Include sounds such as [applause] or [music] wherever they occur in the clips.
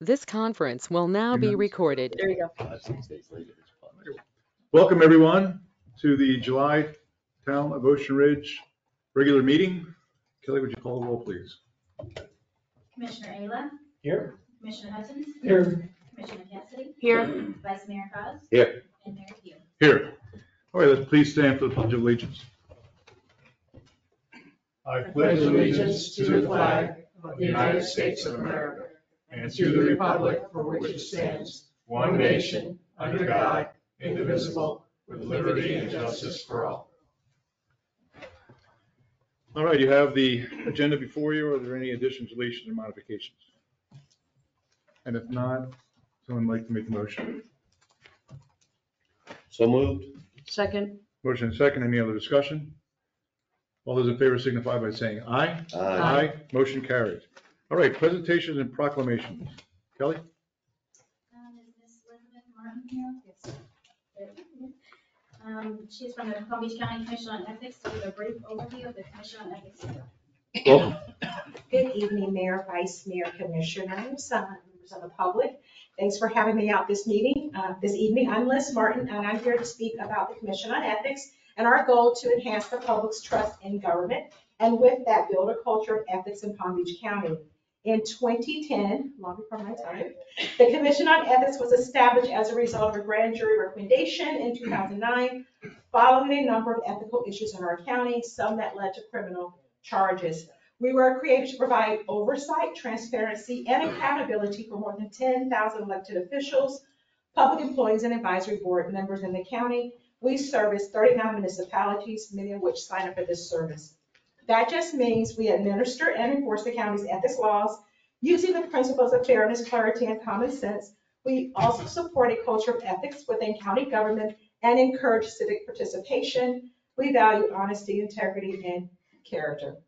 This conference will now be recorded. There you go. Welcome, everyone, to the July Town of Ocean Ridge regular meeting. Kelly, would you call the roll, please? Commissioner Ayla, Here. Commissioner Hutchins, Here. Commissioner Cassidy, Here, Vice Mayor Coz. Here. And Mayor Hughes. Here. All right, let's please stand for the pledge of allegiance. I pledge allegiance to the flag of the United States of America and to the republic for which it stands, one nation, under God, indivisible, with liberty and justice for all. All right, you have the agenda before you. Are there any additions, deletions, or modifications? And if not, someone like to make a motion? So moved. second, Motion and second, any other discussion? All those in favor signify by saying aye. Aye. Motion carries. All right, presentations and proclamations. Kelly? Um, is Miss Elizabeth Martin here? Yes. Um, she's from the Palm Beach County Commission on Ethics to give a brief overview of the Commission on Ethics. Welcome. Good evening, Mayor, Vice Mayor, Commissioners, uh, members of the public. Thanks for having me out this meeting, uh, this evening. I'm Liz Martin, and I'm here to speak about the Commission on Ethics and our goal to enhance the public's trust in government, and with that, build a culture of ethics in Palm Beach County. In 2010, long before my time, the Commission on Ethics was established as a result of a grand jury recommendation in 2009, following a number of ethical issues in our county, some that led to criminal charges. We were created to provide oversight, transparency, and accountability for more than 10,000 elected officials, public employees, and advisory board members in the county. We service 39 municipalities, many of which sign up for this service. That just means we administer and enforce the county's ethics laws using the principles of fairness, clarity, and common sense. We also support a culture of ethics within county government and encourage civic participation. We value honesty, integrity, and character.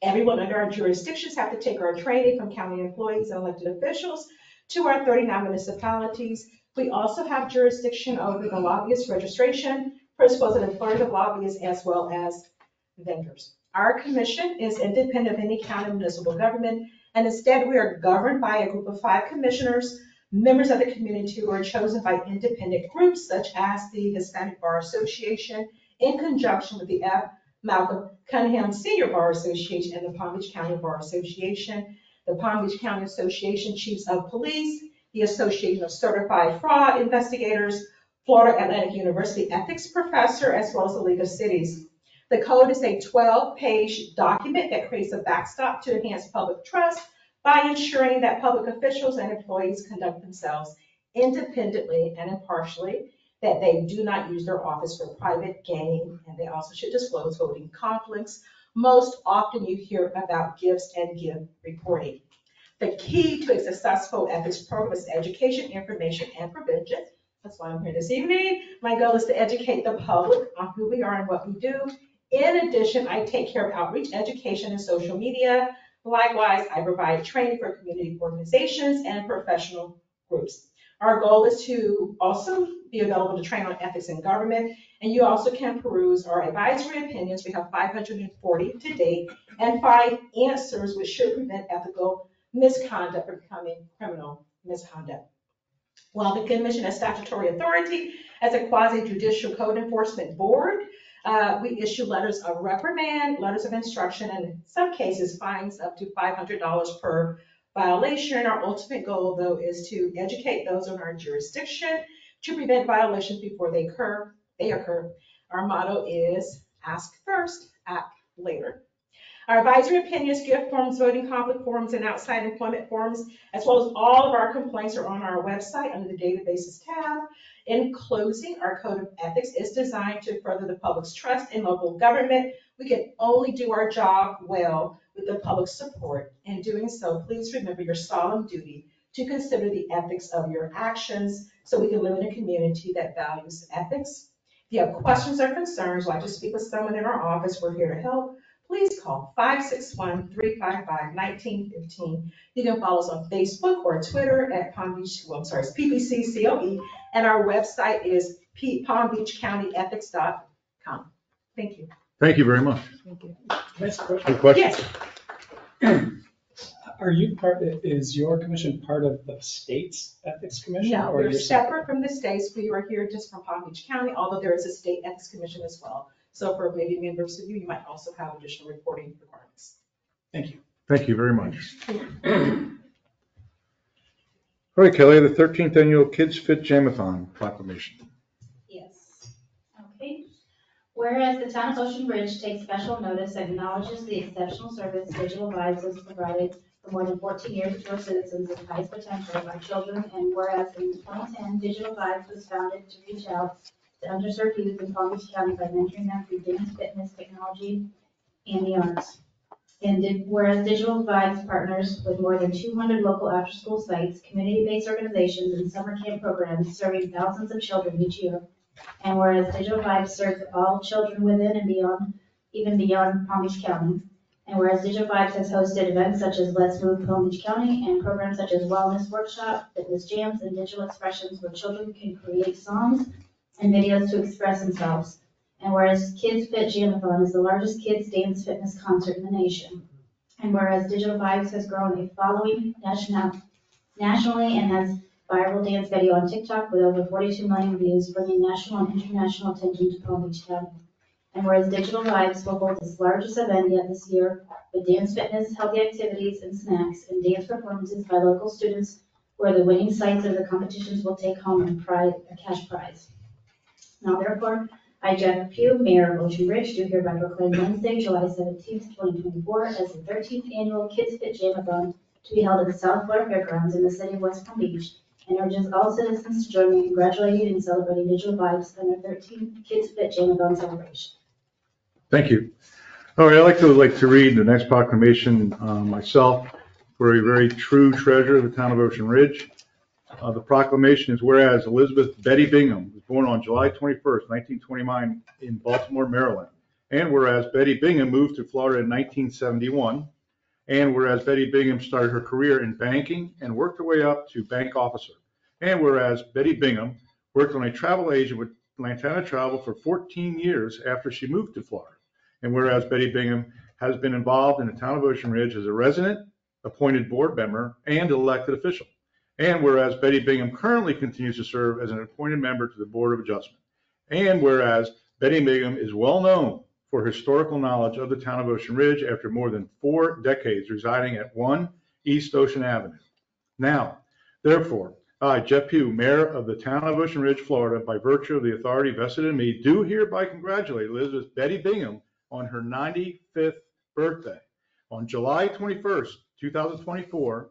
Everyone under our jurisdictions have to take our training from county employees and elected officials to our 39 municipalities. We also have jurisdiction over the lobbyist registration, principles and employment of lobbyists, as well as vendors. Our commission is independent of any county municipal government, and instead we are governed by a group of five commissioners, members of the community who are chosen by independent groups such as the Hispanic Bar Association in conjunction with the F. Malcolm Cunningham Senior Bar Association and the Palm Beach County Bar Association, the Palm Beach County Association Chiefs of Police, the Association of Certified Fraud Investigators, Florida Atlantic University Ethics Professor, as well as the League of Cities. The code is a 12-page document that creates a backstop to enhance public trust by ensuring that public officials and employees conduct themselves independently and impartially, that they do not use their office for private gain, and they also should disclose voting conflicts. Most often you hear about gifts and give reporting. The key to a successful ethics program is education, information, and prevention. That's why I'm here this evening. My goal is to educate the public on who we are and what we do. In addition, I take care of outreach, education, and social media. Likewise, I provide training for community organizations and professional groups. Our goal is to also be available to train on ethics in government, and you also can peruse our advisory opinions. We have 540 to date, and find answers which should prevent ethical misconduct from becoming criminal misconduct. While the commission has statutory authority as a quasi judicial code enforcement board, uh, we issue letters of reprimand, letters of instruction, and in some cases fines up to $500 per violation. Our ultimate goal, though, is to educate those in our jurisdiction to prevent violations before they occur. They occur. Our motto is ask first, act later. Our advisory opinions, gift forms, voting conflict forms, and outside employment forms, as well as all of our complaints are on our website under the databases tab. In closing, our code of ethics is designed to further the public's trust in local government. We can only do our job well with the public's support. In doing so, please remember your solemn duty to consider the ethics of your actions so we can live in a community that values ethics. If you have questions or concerns, like to speak with someone in our office, we're here to help. Please call 561-355-1915. You can follow us on Facebook or Twitter at Palm Beach, well, I'm sorry, it's PBCCOE, and our website is palmbeachcountyethics.com. Thank you. Thank you very much. thank you. Next question. Any questions? Yes, Are you part, is your commission part of the state's ethics commission? No, or we're you're separate from the states. We are here just from Palm Beach County, although there is a state ethics commission as well. So for maybe members of you, you might also have additional reporting requirements. Thank you. Thank you very much. All right, Kelly, the 13th Annual Kids Fit Jamathon proclamation. Yes. Okay. Whereas the town of Ocean Ridge takes special notice and acknowledges the exceptional service Digital Vibes has provided for more than 14 years to our citizens of highest potential, our children, and whereas in 2010, Digital Vibes was founded to reach out to underserved youth in Palm Beach County by mentoring them through dance, fitness, technology, and the arts. And did- whereas Digital Vibes partners with more than 200 local after-school sites, community-based organizations, and summer camp programs serving thousands of children each year. And whereas Digital Vibes serves all children within and beyond, even beyond Palm Beach County. And whereas Digital Vibes has hosted events such as Let's Move Palm Beach County and programs such as Wellness Workshop, Fitness Jams, and Digital Expressions where children can create songs and videos to express themselves. And whereas Kids Fit Jamathon is the largest kids dance fitness concert in the nation. And whereas Digital Vibes has grown a following national, nationally and has viral dance video on TikTok with over 42 million views, bringing national and international attention to Palm Beach County. And whereas Digital Vibes will hold its largest event yet this year with dance fitness, healthy activities, and snacks, and dance performances by local students, where the winning sites of the competitions will take home a prize, a cash prize. Now therefore, I, Geoff Pugh, Mayor of Ocean Ridge, do hereby proclaim Wednesday, July seventeenth, twenty twenty-four, as the thirteenth annual Kids Fit Jamathon to be held at the South Florida Fairgrounds in the city of West Palm Beach, and urges all citizens to join me in congratulating and celebrating Digital Vibes on their thirteenth Kids Fit Jamathon celebration. Thank you. All right, I'd like to, like to read the next proclamation uh, myself for a very true treasure of the town of Ocean Ridge. Uh, The proclamation is whereas Elizabeth Betty Bingham was born on July 21st, 1929 in Baltimore, Maryland. And whereas Betty Bingham moved to Florida in 1971. And whereas Betty Bingham started her career in banking and worked her way up to bank officer. And whereas Betty Bingham worked on a travel agent with Lantana Travel for 14 years after she moved to Florida. And whereas Betty Bingham has been involved in the town of Ocean Ridge as a resident, appointed board member, and elected official. And whereas Betty Bingham currently continues to serve as an appointed member to the Board of Adjustment. And whereas Betty Bingham is well known for historical knowledge of the town of Ocean Ridge after more than four decades residing at 1 East Ocean Avenue. Now, therefore, I, Geoff Pugh, Mayor of the town of Ocean Ridge, Florida, by virtue of the authority vested in me, do hereby congratulate Elizabeth Betty Bingham on her 95th birthday on July 21st, 2024.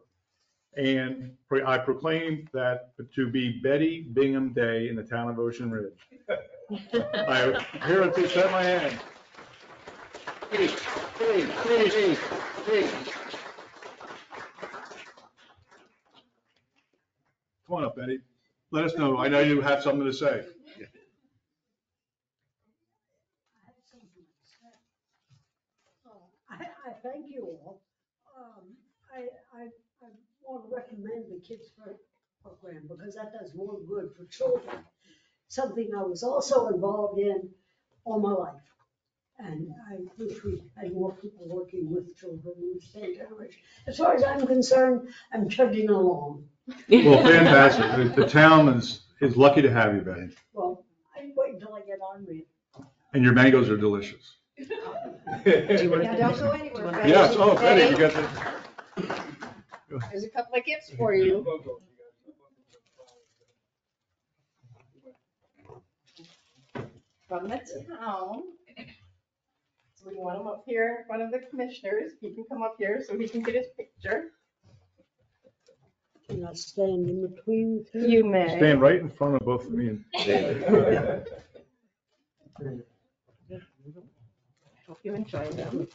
And I proclaim that to be Betty Bingham Day in the town of Ocean Ridge. I hereby set my hand. Come on up, Betty. Let us know. I know you have something to say. I, I thank you all. Um, I, I, I want to recommend the Kids First program because that does more good for children. Something I was also involved in all my life. And I wish we had more people working with children in the same generation. As far as I'm concerned, I'm chugging along. Well, [laughs] fantastic. The- The town is, is lucky to have you, Betty. Well, I wait until I get on with. And your mangoes are delicious. [laughs] Now, don't go anywhere. Betty. Yes, oh, Betty, you got the, There's a couple of gifts for you. From the town. So we want him up here in front of the commissioners. He can come up here so he can get his picture. Can I stand in between? the two? You may. stand right in front of both of me and Hope you enjoy them.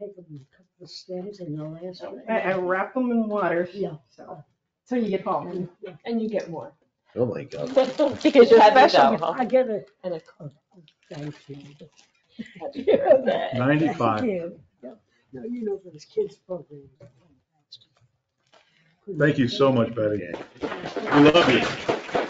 Take a couple of stems and the last one. I, I wrap them in water, Yeah. so, so you get home. And you get more. Oh, my God. [laughs] Because you had to Special. go, huh? I get a, And a oh, thank you. Okay. 95. Thank you. Yeah. No, you know, for this kids program. Thank you so much, Betty. We love you.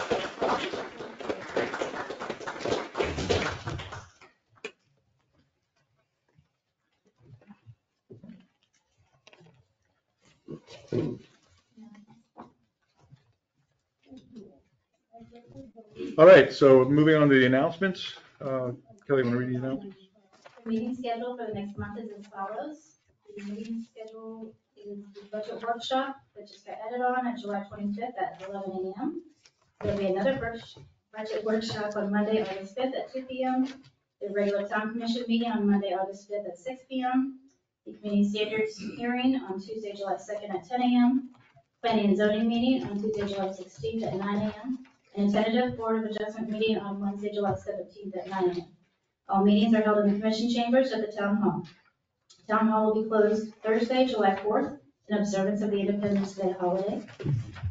All right, so moving on to the announcements. Uh, Kelly, want to read the announcements? The meeting schedule for the next month is as follows. The meeting schedule is the budget workshop, that just got added on at July twenty-fifth at eleven AM. There'll be another budget workshop on Monday, August fifth at two PM. The regular town commission meeting on Monday, August fifth at six PM. The community standards hearing on Tuesday, July second at ten AM. Planning and zoning meeting on Tuesday, July sixteenth at nine AM. And a tentative board of adjustment meeting on Wednesday, July seventeenth at nine AM. All meetings are held in the commission chambers at the town hall. Town hall will be closed Thursday, July 4th, in observance of the Independence Day holiday.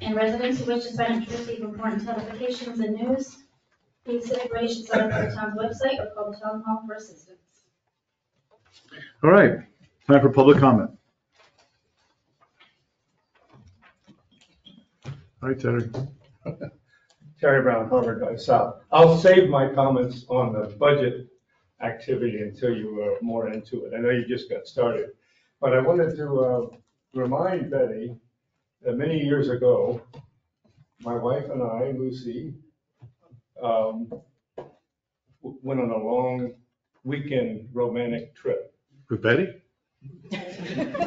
And residents who wish to sign up to receive important notifications and news, please Civic Ready should sign up for the town's website or call the town hall for assistance. All right, time for public comment. All right, Terry. [laughs] Terry Brown, Harbour Drive South. I'll save my comments on the budget activity until you are more into it. I know you just got started. But I wanted to uh, remind Betty that many years ago, my wife and I, Lucy, um, went on a long weekend romantic trip. With Betty? [laughs]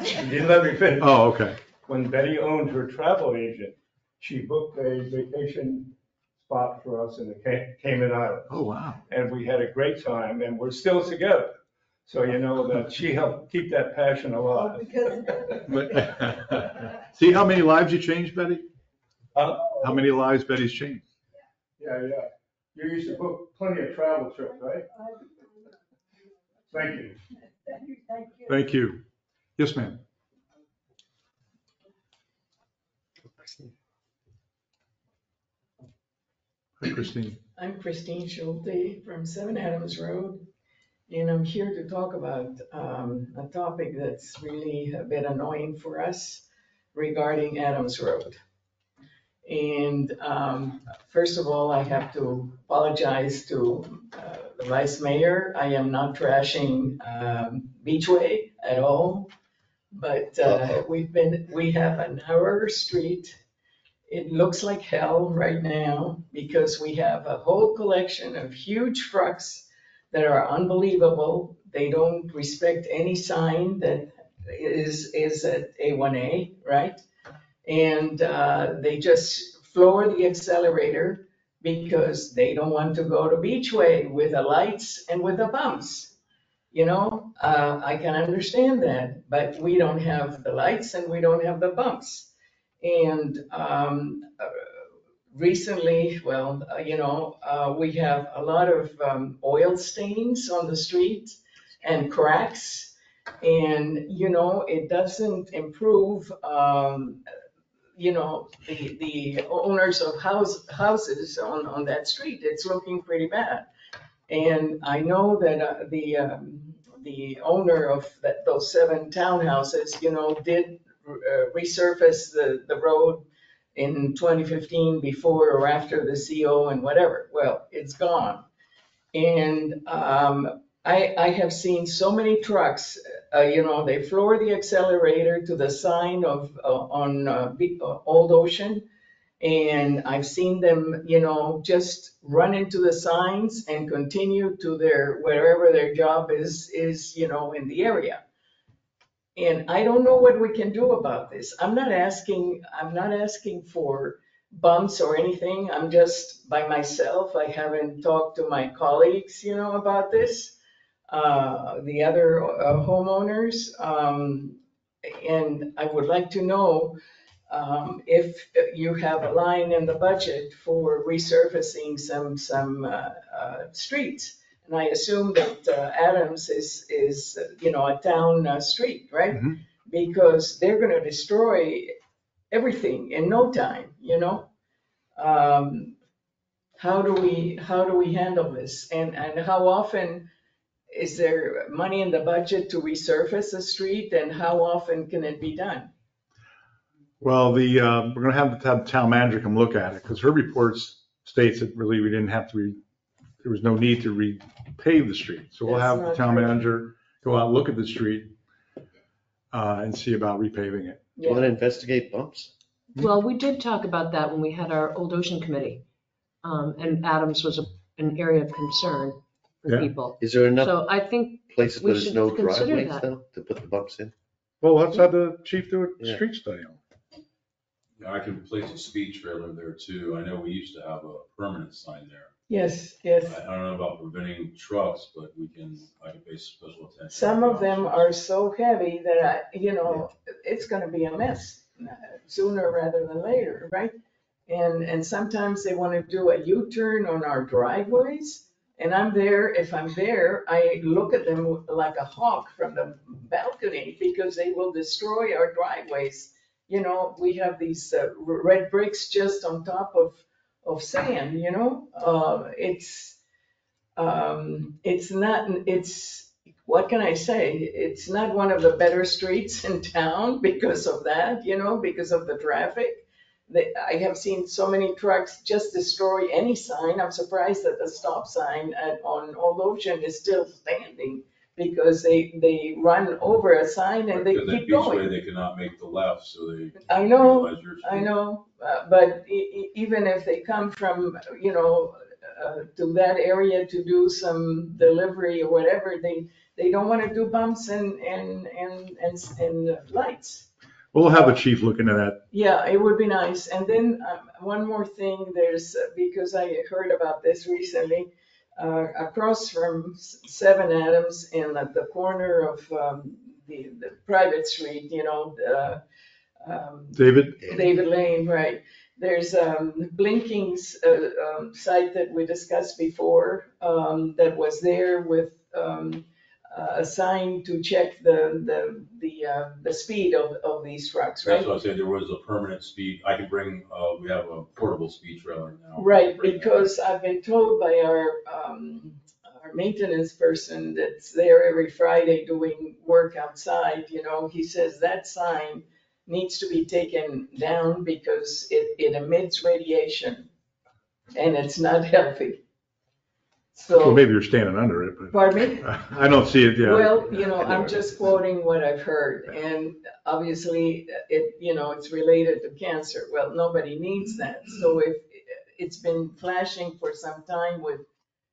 She didn't let me finish. Oh, okay. When Betty owned her travel agent, she booked a vacation spot for us in the Ca- Cayman Islands. Oh, wow. And we had a great time and we're still together. So you know that she helped keep that passion alive. Because [laughs] But- [laughs] See how many lives you changed, Betty? Uh, How many lives Betty's changed? Yeah, yeah. You used to book plenty of travel trips, right? Thank you, thank you. Thank you. Yes, ma'am. Hi, Christine. I'm Christine Schulte from Seven Adams Road, and I'm here to talk about um, a topic that's really a bit annoying for us regarding Adams Road. And um, first of all, I have to apologize to uh, the vice mayor. I am not trashing um, Beachway at all, but uh, we've been, we have a narrower street it looks like hell right now because we have a whole collection of huge trucks that are unbelievable. They don't respect any sign that is, is at A1A, right? And uh, they just floor the accelerator because they don't want to go to Beachway with the lights and with the bumps. You know, uh, I can understand that, but we don't have the lights and we don't have the bumps. And um, recently, well, uh, you know, uh, we have a lot of um, oil stains on the street and cracks. And, you know, it doesn't improve, um, you know, the, the owners of house, houses on, on that street. It's looking pretty bad. And I know that uh, the, um, the owner of that, those seven townhouses, you know, did resurface the, the road in 2015 before or after the CO and whatever. Well, it's gone. And um, I, I have seen so many trucks, uh, you know, they floor the accelerator to the sign of, uh, on uh, uh, Old Ocean. And I've seen them, you know, just run into the signs and continue to their, wherever their job is, is, you know, in the area. And I don't know what we can do about this. I'm not asking, I'm not asking for bumps or anything. I'm just by myself. I haven't talked to my colleagues, you know, about this. Uh, the other uh, homeowners. Um, and I would like to know, um, if you have a line in the budget for resurfacing some, some, uh, uh, streets. And I assume that uh, Adams is, is, you know, a town uh, street, right? Mhm. Because they're gonna destroy everything in no time, you know? Um, How do we, how do we handle this? And, and how often is there money in the budget to resurface a street? And how often can it be done? Well, the, uh, we're gonna have to have the town manager come look at it, because her reports states that really we didn't have to there was no need to repave the street. So we'll have the not town true. manager go out look at the street, uh, and see about repaving it. You want to investigate bumps? Well, we did talk about that when we had our Old Ocean Committee. Um, and Adams was a, an area of concern for Yeah. people. Is there enough So I think, places we where there's should no consider driveways that. though, to put the bumps in? Well, let's have the chief do a Yeah. street study on. Yeah, I can place a speed trailer there too. I know we used to have a permanent sign there. Yes, yes. I I don't know about preventing trucks, but we can, I can pay special attention. Some of them are so heavy that I, you know, it's gonna be a mess uh, sooner rather than later, right? And, and sometimes they wanna do a U-turn on our driveways. And I'm there, if I'm there, I look at them like a hawk from the balcony because they will destroy our driveways. You know, we have these uh, red bricks just on top of, of sand, you know? Uh, it's, um, it's not, it's, what can I say? It's not one of the better streets in town [laughs] because of that, you know, because of the traffic. I have seen so many trucks just destroy any sign. I'm surprised that the stop sign at, on Old Ocean is still standing because they, they run over a sign and they Because that keep Beachway, going. they cannot make the left, so they. I know, utilize your I street. know, uh, but e- e- even if they come from, you know, uh, to that area to do some delivery or whatever, they, they don't want to do bumps and, and, and, and, and lights. We'll have the chief look into that. Yeah, it would be nice. And then um, one more thing, there's, uh, because I heard about this recently, uh, across from Seven Adams and at the corner of um, the, the private street, you know, uh, um, David? David Lane, right. There's um, Blinking's uh, um, site that we discussed before um, that was there with um, a sign to check the, the, the, uh, the speed of, of these trucks, right? That's what I said, there was a permanent speed, I can bring, uh, we have a portable speed trailer now. Right, Bring that. because I've been told by our, um, our maintenance person that's there every Friday doing work outside, you know, he says that sign needs to be taken down because it, it emits radiation and it's not [laughs] healthy. Well, So, maybe you're standing under it, but pardon me? [laughs] I don't see it, yeah. Well, you know, I'm just quoting what I've heard, and obviously, it, you know, it's related to cancer. Well, nobody needs that, so if, it's been flashing for some time with,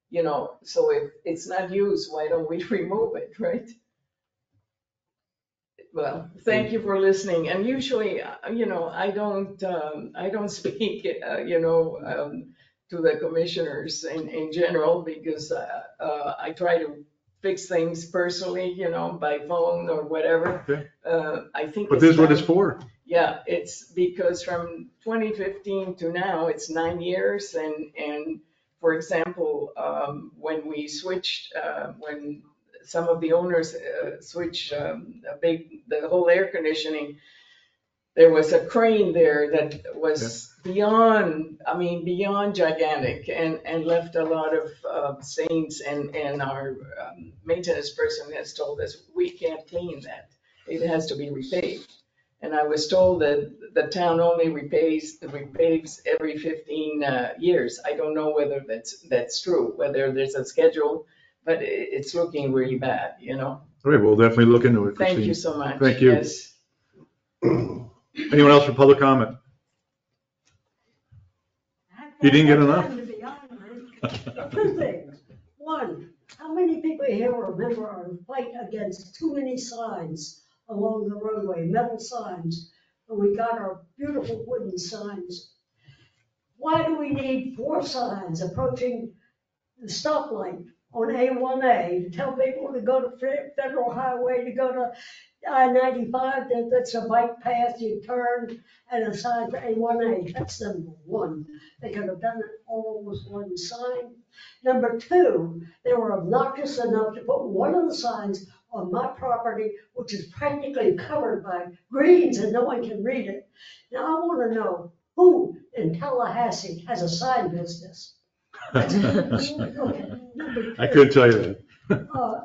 you know, so if it's not used, why don't we [laughs] remove it, right? Well, thank you for listening, and usually, uh, you know, I don't, um, I don't [laughs] speak, uh, you know, um, to the commissioners in, in general, because, uh, uh, I try to fix things personally, you know, by phone or whatever. Yeah. Uh, I think. But this is what it's for. Yeah, it's because from twenty fifteen to now, it's nine years and, and for example, um, when we switched, uh, when some of the owners, uh, switched, um, a big, the whole air conditioning, there was a crane there that was beyond, I mean, beyond gigantic and, and left a lot of, uh, stains and, and our, um, maintenance person has told us, we can't clean that. It has to be repaved. And I was told that the town only repays, repays every fifteen, uh, years. I don't know whether that's, that's true, whether there's a schedule, but i- it's looking really bad, you know? All right, we'll definitely look into it, Thank you so much. Thank you. Yes. [clears throat] Anyone else for public comment? You didn't get enough? To be honest, Two things. One, how many people here remember our fight against too many signs along the roadway, metal signs? And we got our beautiful wooden signs. Why do we need four signs approaching the stoplight on A1A to tell people to go to Fe- Federal Highway, to go to I-95, that that's a bike path, you turn, and a sign for A1A? That's number one. They could have done it all with one sign. Number two, they were obnoxious enough to put one of the signs on my property, which is practically covered by greens and no one can read it. Now, I want to know who in Tallahassee has a sign business? I couldn't tell you that. Uh,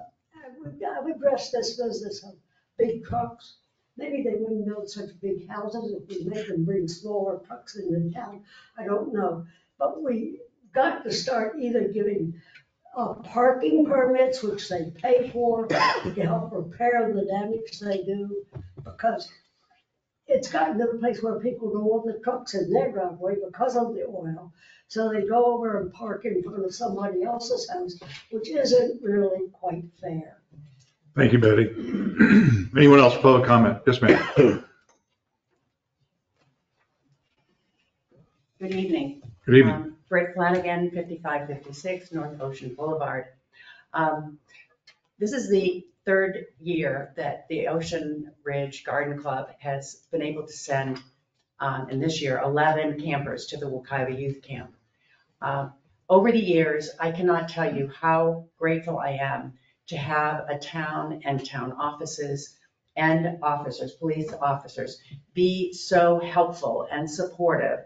We've got, we've this business of big trucks. Maybe they wouldn't build such big houses if we made them bring smaller trucks into town. I don't know. But we got to start either giving uh, parking permits, which they pay for, to help repair the damage they do. Because it's gotten to the place where people don't want the trucks in their driveway because of the oil. So they go over and park in front of somebody else's house, which isn't really quite fair. Thank you, Betty. [clears throat] Anyone else, public comment? Yes, ma'am. [coughs] Good evening. Good evening. Um, Britt Flanagan, 5556 North Ocean Boulevard. Um, This is the third year that the Ocean Ridge Garden Club has been able to send, um, in this year, 11 campers to the Wakaiba Youth Camp. Um, Over the years, I cannot tell you how grateful I am to have a town and town offices and officers, police officers, be so helpful and supportive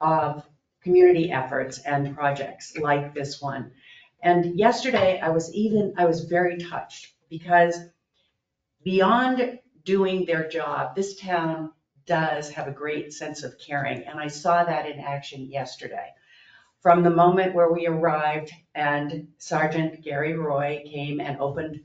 of community efforts and projects like this one. And yesterday, I was even, I was very touched because beyond doing their job, this town does have a great sense of caring, and I saw that in action yesterday. From the moment where we arrived and Sergeant Gary Roy came and opened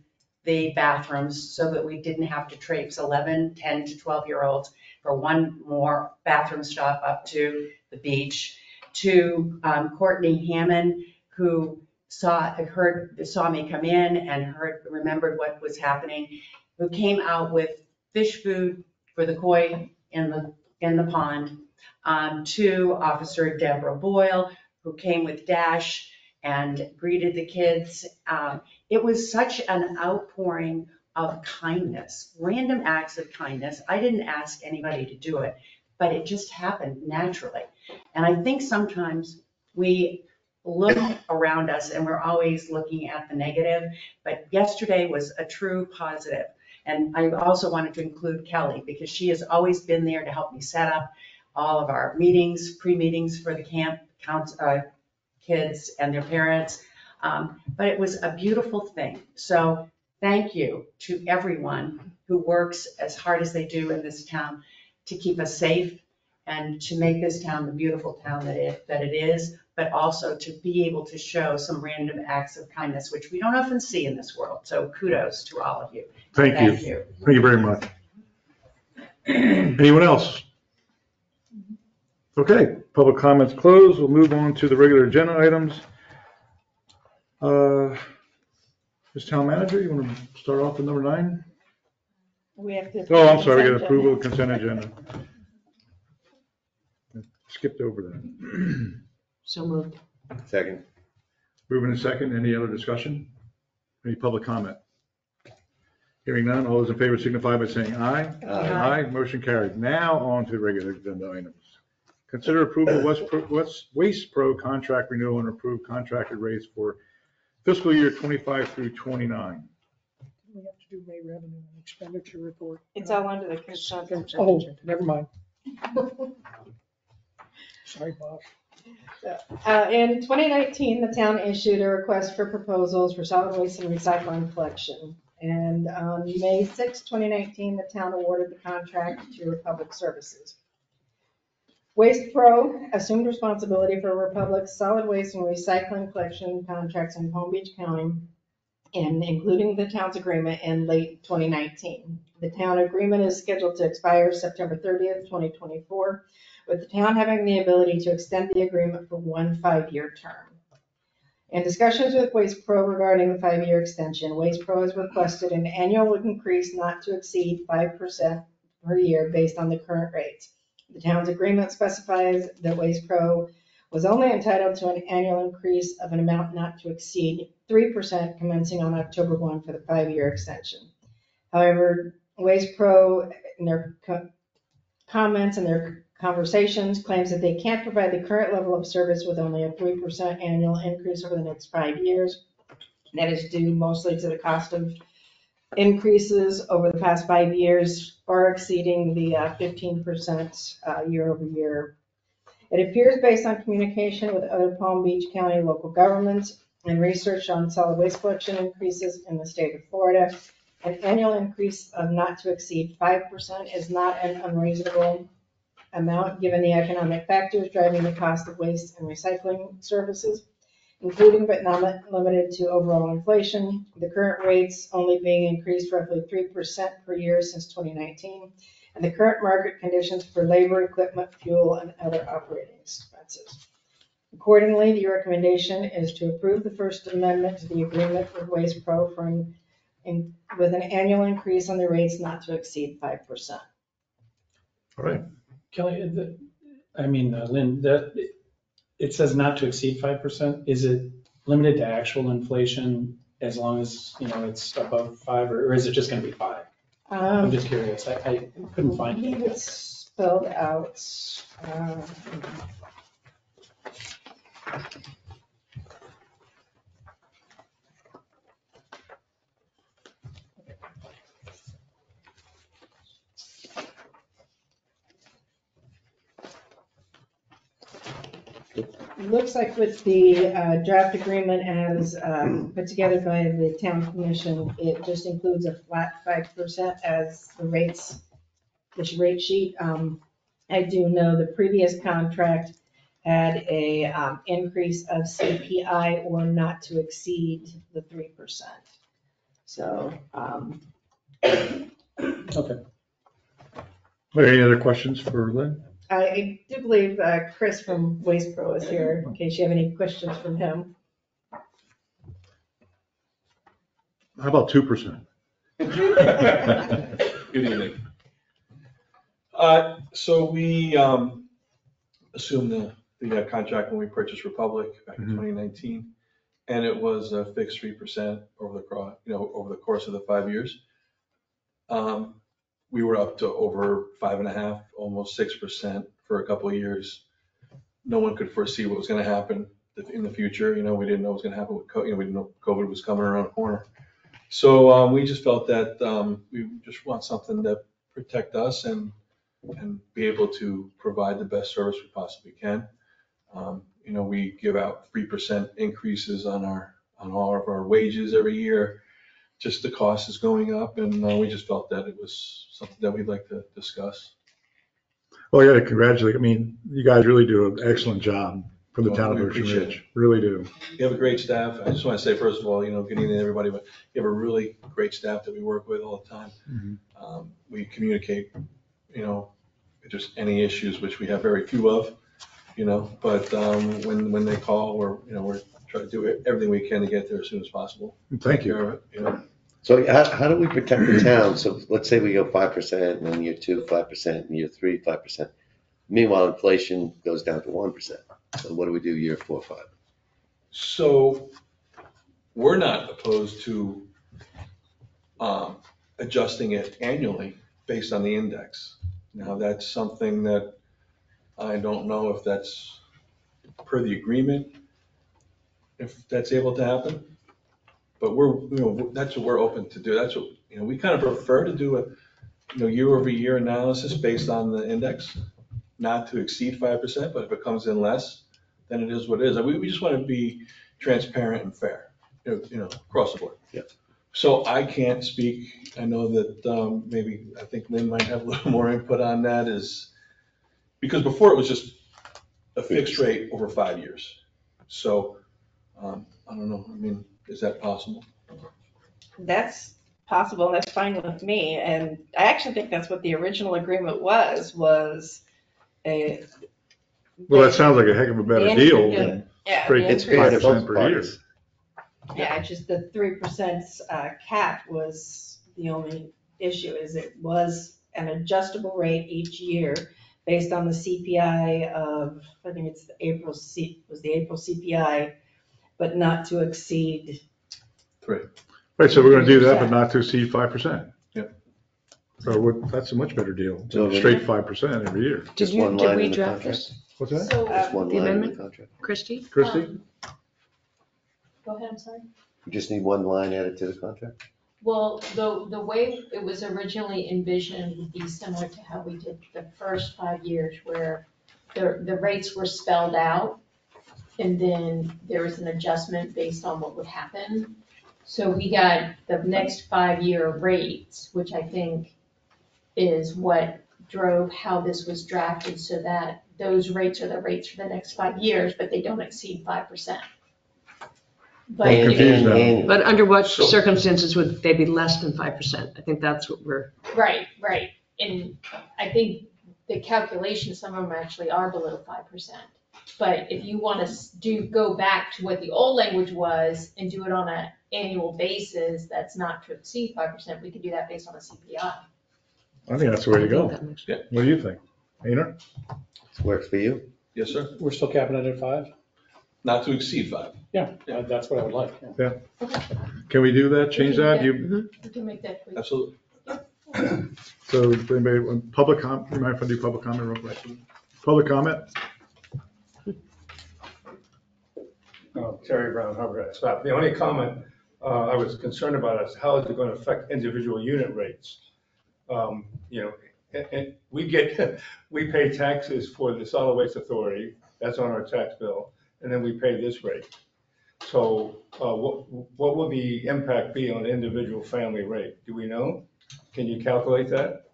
the bathrooms so that we didn't have to traipse 11, 10 to 12-year-olds for one more bathroom stop up to the beach, to um, Courtney Hammond, who saw, heard, saw me come in and heard, remembered what was happening, who came out with fish food for the koi in the, in the pond, um, to Officer Deborah Boyle, who came with Dash and greeted the kids. Um, It was such an outpouring of kindness, random acts of kindness. I didn't ask anybody to do it, but it just happened naturally. And I think sometimes we look around us and we're always looking at the negative, but yesterday was a true positive. And I also wanted to include Kelly because she has always been there to help me set up all of our meetings, pre-meetings for the camp, counts, uh, kids and their parents. Um, but it was a beautiful thing. So thank you to everyone who works as hard as they do in this town to keep us safe and to make this town the beautiful town that it, that it is, but also to be able to show some random acts of kindness, which we don't often see in this world. So kudos to all of you. Thank you. Thank you. Thank you very much. [clears throat] Anyone else? Okay, public comments closed. We'll move on to the regular agenda items. Uh, Ms. Town Manager, you want to start off with number nine? We have to. Oh, I'm sorry, we got approval of consent agenda. Skipped over that. [clears throat] So moved. Second. Moving in second, any other discussion? Any public comment? Hearing none, all those in favor signify by saying aye. Aye. motion carried. Now on to the regular agenda items. Consider approval of West, Pro- West, Waste Pro contract renewal and approved contracted rates for fiscal year twenty-five through twenty-nine. We have to do May revenue and expenditure report. It's all under the consent. Oh, never mind. [laughs] Sorry, boss. Uh, in 2019, the town issued a request for proposals for solid waste and recycling collection. And on May 6, 2019, the town awarded the contract to Republic Services. Waste Pro assumed responsibility for Republic's solid waste and recycling collection contracts in Palm Beach County, and including the town's agreement in late 2019. The town agreement is scheduled to expire September 30th, 2024 with the town having the ability to extend the agreement for one five-year term. In discussions with Waste Pro regarding the five-year extension, Waste Pro has requested an annual increase not to exceed five percent per year based on the current rates. The town's agreement specifies that Waste Pro was only entitled to an annual increase of an amount not to exceed three percent commencing on October one for the five-year extension. However, Waste Pro, in their co- comments and their Conversations claims that they can't provide the current level of service with only a three percent annual increase over the next five years. That is due mostly to the cost of increases over the past five years, far exceeding the uh, fifteen percent uh, year over year. It appears based on communication with other Palm Beach County local governments and research on solid waste collection increases in the state of Florida, an annual increase of not to exceed five percent is not an unreasonable amount given the economic factors driving the cost of waste and recycling services, including but not limited to overall inflation, the current rates only being increased roughly three percent per year since twenty nineteen, and the current market conditions for labor, equipment, fuel, and other operating expenses. Accordingly, the recommendation is to approve the First Amendment to the agreement with Waste Pro for an, in- with an annual increase on the rates not to exceed 5%. All right. Kelly, the- I mean, uh, Lynn, that, it says not to exceed five percent. Is it limited to actual inflation as long as, you know, it's above five, or or is it just gonna be five? I'm Um, just curious. I, I couldn't I find believe it. it's spelled out. uh, It Looks like with the uh, draft agreement as um, put together by the town commission, it just includes a flat five percent as the rates, this rate sheet. Um, I do know the previous contract had a um, increase of CPI or not to exceed the three percent. So, Okay. Any other questions for Lynn? I do believe uh, Chris from Waste Pro is here, in case you have any questions from him. How about 2%? [laughs] Good evening. Uh, So we um, assumed the, the uh, contract when we purchased Republic back in Mhm. 2019. And it was a fixed 3% over the, cro- you know, over the course of the five years. Um, We were up to over five and a half, almost 6% for a couple of years. No one could foresee what was going to happen in the future. You know, we didn't know what was going to happen with, co- you know, we didn't know COVID was coming around the corner. So um, we just felt that um, we just want something to protect us and, and be able to provide the best service we possibly can. Um, You know, we give out three percent increases on our, on all of our wages every year. Just the cost is going up and uh, we just felt that it was something that we'd like to discuss. Well, yeah, to congratulate, I mean, you guys really do an excellent job for the Well, town of we Ocean appreciate Ridge. Really do. You have a great staff. I just want to say, first of all, you know, good evening, everybody, but you have a really great staff that we work with all the time. Mhm. Um, We communicate, you know, there's any issues, which we have very few of, you know, but um, when, when they call, we're, you know, we're trying to do everything we can to get there as soon as possible. Thank you. care You know, So how, how do we protect the town? So let's say we go five percent, and then year two, five percent, and year three, five percent. Meanwhile, inflation goes down to one percent. So what do we do year four, five? So we're not opposed to um, adjusting it annually based on the index. Now, that's something that I don't know if that's per the agreement, if that's able to happen. But we're, you know, that's what we're open to do. That's what, you know, we kind of prefer to do a, you know, year over year analysis based on the index, not to exceed five percent, but if it comes in less, then it is what it is. And we, we just want to be transparent and fair, you know, you know, across the board. Yep. So I can't speak, I know that, um, maybe, I think Lynn might have a little more input on that is, because before it was just a fixed rate over five years. So, um, I don't know, I mean, is that possible? That's possible, that's fine with me, and I actually think that's what the original agreement was, was a. Well, that sounds like a heck of a better deal increase- than Yeah, straight It's increase- fair 5% both per year. parties. Yeah, just the three percent uh, cap was the only issue, is it was an adjustable rate each year based on the CPI of, I think it's the April C, was the April CPI, but not to exceed, Three. Right, so we're going to do that, but not to exceed 5%. Yep. So what- that's a much better deal So than then- straight 5% every year. Did you, one did line we in the draft contract? this, What's that? So, Just one uh, the line in the amendment? contract. Christie? Christie? Um, go ahead, I'm sorry. You just need one line added to the contract? Well, the, the way it was originally envisioned would be similar to how we did the first five years where the, the rates were spelled out and then there was an adjustment based on what would happen. So we got the next five-year rates, which I think is what drove how this was drafted so that those rates are the rates for the next five years, but they don't exceed five percent. But I'm confused now. And- But under what So- circumstances would they be less than five percent? I think that's what we're, Right, right. and I think the calculations, some of them actually are below five percent. But if you want to do, go back to what the old language was and do it on an annual basis, that's not to exceed five percent, we could do that based on a CPI. I think that's the way to go. that makes- What do you think? Einar? Works for you? Yes, sir. We're still capping it at five? Not to exceed five. Yeah, uh, that's what I would like. yeah. Can we do that? Change that? You, We can make that quick. Absolutely. so anybody, public com, you mind if I do public comment real quick? Public comment? Uh, Terry Brown, Hubbard, stop. The only comment uh, I was concerned about is how is it going to affect individual unit rates? Um, You know, and- and we get, [laughs] we pay taxes for the solid waste authority, that's on our tax bill, and then we pay this rate. So uh, what, what will the impact be on individual family rate? Do we know? Can you calculate that?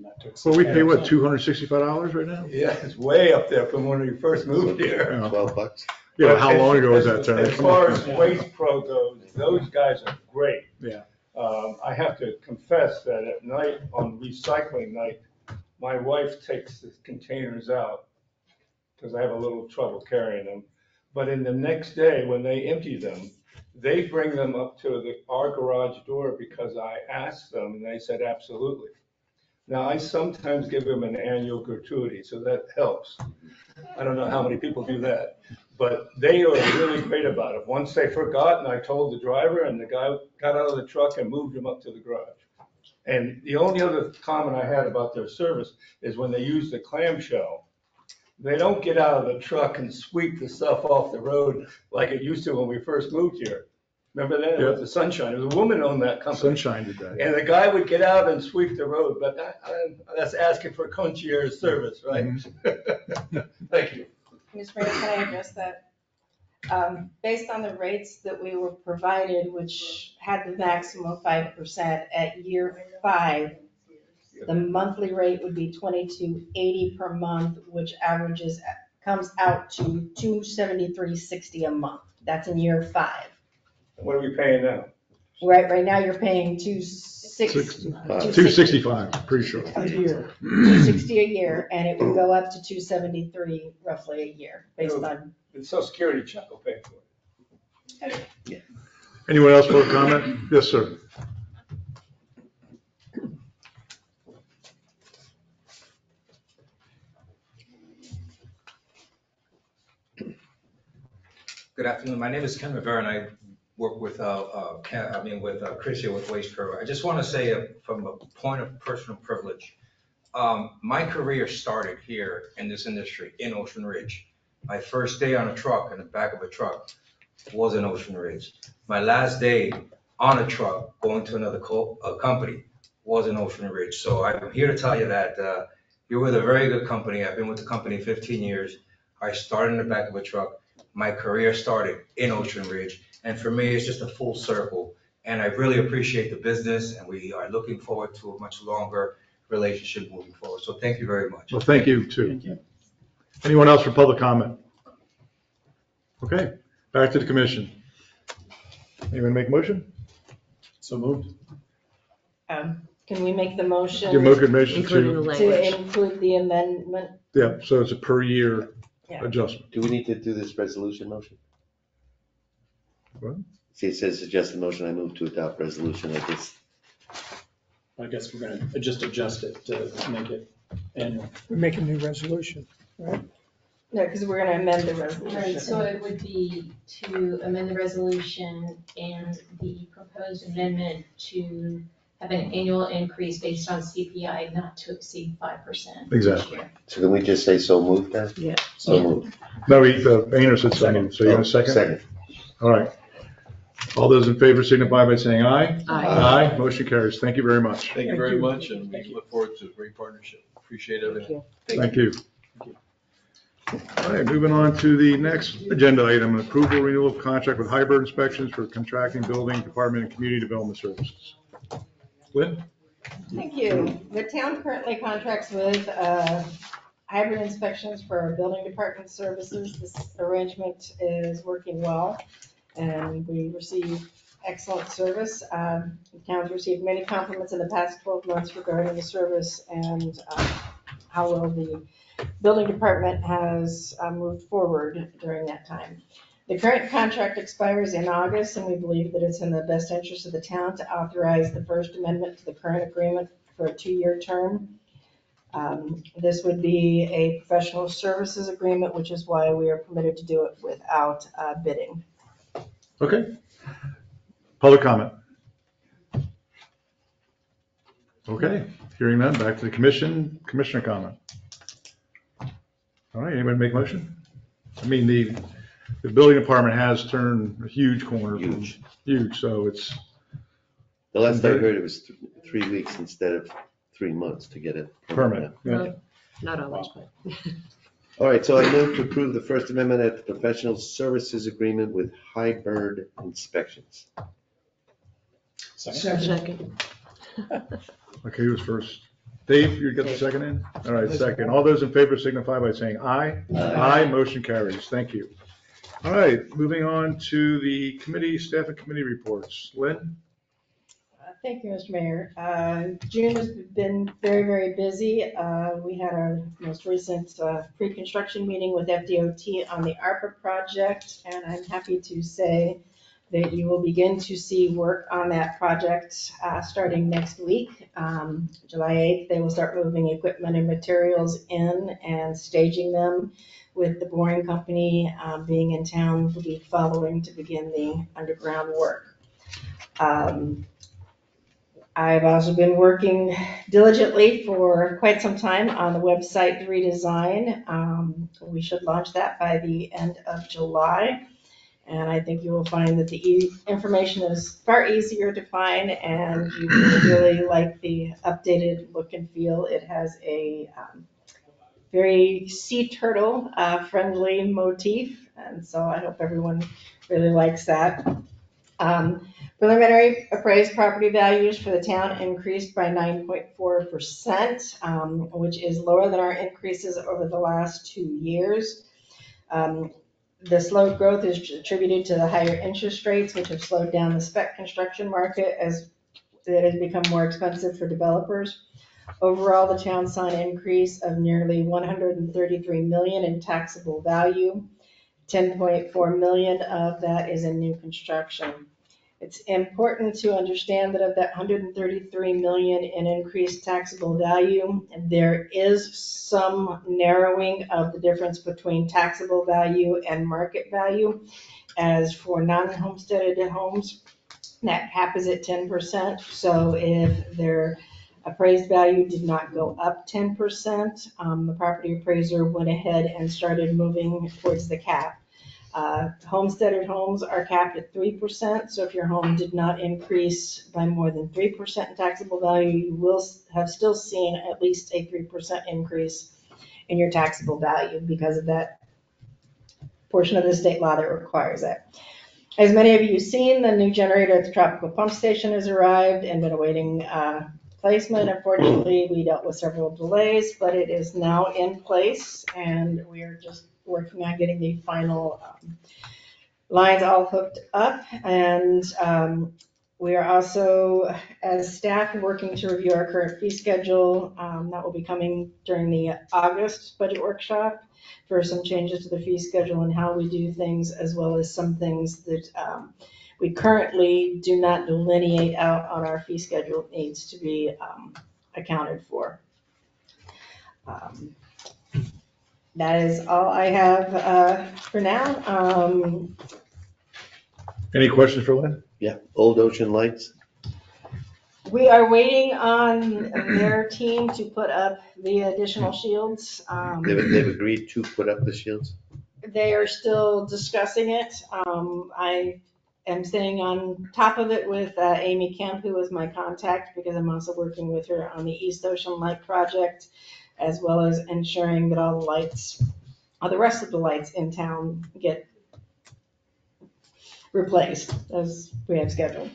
Not to exceed Well, we pay what, 10%. two hundred sixty-five dollars right now? Yeah, it's way up there from when we first moved here. Yeah. Twelve bucks? Yeah, how long ago was that, As- Terry? As far as Waste Pro goes, those guys are great. Yeah. Um, I have to confess that at night, on recycling night, my wife takes the containers out because I have a little trouble carrying them. But in the next day, when they empty them, they bring them up to the, our garage door because I asked them and they said absolutely. Now, I sometimes give them an annual gratuity, so that helps. I don't know how many people do that. But they are really great about it. Once they forgot, and I told the driver, and the guy got out of the truck and moved him up to the garage. And the only other comment I had about their service is when they use the clamshell, they don't get out of the truck and sweep the stuff off the road like it used to when we first moved here. Remember that? It was the Sunshine. It was a woman owned that company. Sunshine did that. And the guy would get out and sweep the road, but I- I- that's asking for concierge service, right? Mm-hmm. [laughs] Thank you. Ms. Mayor, can I address that? Um, Based on the rates that we were provided, which had the maximum five percent at year five, the monthly rate would be twenty-two eighty per month, which averages, comes out to two seventy-three sixty a month. That's in year five. What are we paying now? Right, right now you're paying two six. Two sixty-five, pretty sure. A year, two [clears throat] sixty a year, and it would go up to two seventy-three roughly a year, based on The social security check will pay for it. Anyone else for a comment? Yes, sir. Good afternoon. My name is Ken Rivera and I work with, uh, uh, I mean, with uh, Chris here with Waste Pro. I just want to say uh, from a point of personal privilege, um, my career started here in this industry in Ocean Ridge. My first day on a truck, in the back of a truck, was in Ocean Ridge. My last day on a truck going to another co- uh, company was in Ocean Ridge. So I'm here to tell you that uh, you're with a very good company. I've been with the company 15 years. I started in the back of a truck my career started in Ocean Ridge. And for me, it's just a full circle. And I really appreciate the business and we are looking forward to a much longer relationship moving forward. So thank you very much. Well, thank you too. Anyone else for public comment? Okay, back to the commission. Anyone make a motion? So moved. Um, Can we make the motion? Your motion motion Including the to, language. To include the amendment? yeah, so it's a per year Yeah. adjustment. Do we need to do this resolution motion? What? See, it says suggested motion, I move to adopt resolution, I just, I guess we're gonna just adjust it to make it annual. We make a new resolution, right? No, because we're going to amend the Right, so resolution. it would be to amend the resolution and the proposed amendment to have an annual increase based on CPI not to exceed five percent. Exactly. so can we just say so moved then? Yeah. So moved. No, he, uh, Einar said second, so you want a second? Second. All right. All those in favor signify by saying aye. Aye. Aye, motion carries. Thank you very much. Thank you very much and we look forward to a great partnership. Appreciate everything. Thank you. Thank you. All right, moving on to the next agenda item, approval renewal of contract with hybrid inspections for contracting, building, department, and community development services. Lynn? Thank you. The town currently contracts with uh, hybrid inspections for our building department services. This arrangement is working well. And we receive excellent service. Um, The town's received many compliments in the past 12 months regarding the service and uh, how well the building department has uh, moved forward during that time. The current contract expires in August, and we believe that it's in the best interest of the town to authorize the first amendment to the current agreement for a two-year term. Um, This would be a professional services agreement, which is why we are permitted to do it without uh, bidding. Okay. Public comment? Okay, hearing none, back to the commission, commissioner comment. All right, anybody make a motion? I mean, the, the building department has turned a huge corner. from- Huge. Huge, so it's, The last I heard, it was th- three weeks instead of three months to get it. Permanent, yeah. Not not always, but. [laughs] All right, so I move to approve the First Amendment at the Professional Services Agreement with High Bird Inspections. Second. [laughs] okay, who was first? Dave, you get the second in? All right, second. All those in favor signify by saying aye. Aye, motion carries. Thank you. All right, moving on to the committee, staff and committee reports. Lynn? Uh, Thank you, Mr. Mayor. Uh, June has been very, very busy. Uh, We had our most recent uh, pre-construction meeting with FDOT on the ARPA project, and I'm happy to say that you will begin to see work on that project uh, starting next week. Um, July 8th, they will start moving equipment and materials in and staging them with the boring company um, being in town the week following to begin the underground work. Um, I've also been working diligently for quite some time on the website redesign. Um, We should launch that by the end of July. And I think you will find that the e- information is far easier to find and you will really [clears throat] like the updated look and feel. It has a um, very sea turtle uh, friendly motif. And so I hope everyone really likes that. Um, Preliminary appraised property values for the town increased by nine point four percent, um, which is lower than our increases over the last two years. Um, The slow growth is attributed to the higher interest rates, which have slowed down the spec construction market as it has become more expensive for developers. Overall, the town saw an increase of nearly one hundred and thirty-three million in taxable value. Ten point four million of that is in new construction. It's important to understand that of that 133 million in increased taxable value, there is some narrowing of the difference between taxable value and market value. As for non-homesteaded homes, that cap is at 10%. So if their appraised value did not go up 10%, um, the property appraiser went ahead and started moving towards the cap. Uh, Homesteaded homes are capped at three percent, so if your home did not increase by more than three percent in taxable value, you will have still seen at least a three percent increase in your taxable value because of that portion of the state law that requires it. As many of you seen, the new generator at the Tropical Pump Station has arrived and been awaiting uh, placement. Unfortunately, we dealt with several delays, but it is now in place and we are just working on getting the final um, lines all hooked up. And um, we are also, as staff, working to review our current fee schedule. Um, That will be coming during the August budget workshop for some changes to the fee schedule and how we do things, as well as some things that we currently do not delineate out on our fee schedule needs to be um, accounted for. Um, That is all I have uh, for now. Um, Any questions for Lynn? Yeah, Old Ocean Lights. We are waiting on their team to put up the additional shields. Um, They've, they've agreed to put up the shields. They are still discussing it. Um, I am staying on top of it with uh, Amy Kemp, who is my contact, because I'm also working with her on the East Ocean Light Project, as well as ensuring that all the lights, all the rest of the lights in town get replaced as we have scheduled.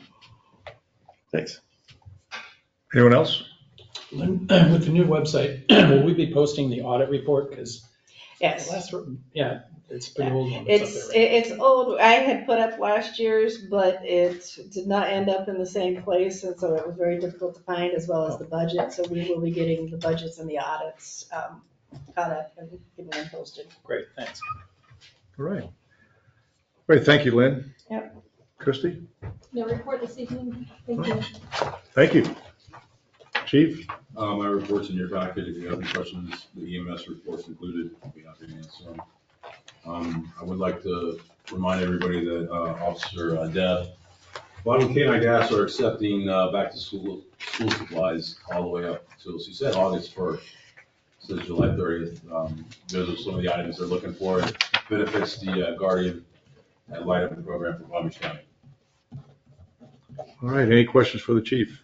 Thanks. Anyone else? [clears throat] With the new website, [clears throat] will we be posting the audit report? Because Yes. Last, yeah, it's a pretty old one. It's, up there, it- it's old, I had put up last year's, but it did not end up in the same place, and so it was very difficult to find, as well as the budget, so we will be getting the budgets and the audits, um, caught up and getting them posted. Great, thanks. All right. Great, thank you, Lynn. Yep. Christie, No report this evening, thank you. thank you. Chief? Uh, my report's in your packet. If you have any questions, the EMS report's included. I'll be happy to answer them. Um, I would like to remind everybody that, uh, Officer uh, Deb, Bottom and I Gas are accepting, uh, back to school, school supplies all the way up till, she said August first. Says July thirtieth. Um, those are some of the items they're looking for. It Benefits the uh, Guardian ad Litem program for Palm Beach County. All right, any questions for the chief?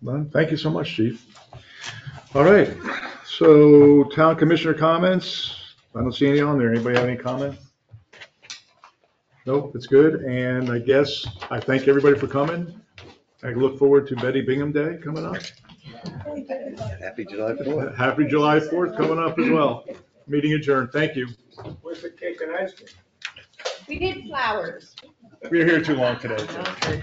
None? Thank you so much, chief. All right, so town commissioner comments? I don't see any on there. Anybody have any comment? Nope, it's good. And I guess I thank everybody for coming. I look forward to Betty Bingham Day coming up. Happy July Fourth. Happy July 4th coming up as well. Meeting adjourned. Thank you. Where's the cake and ice cream? We did flowers. We were here too long today. Jim.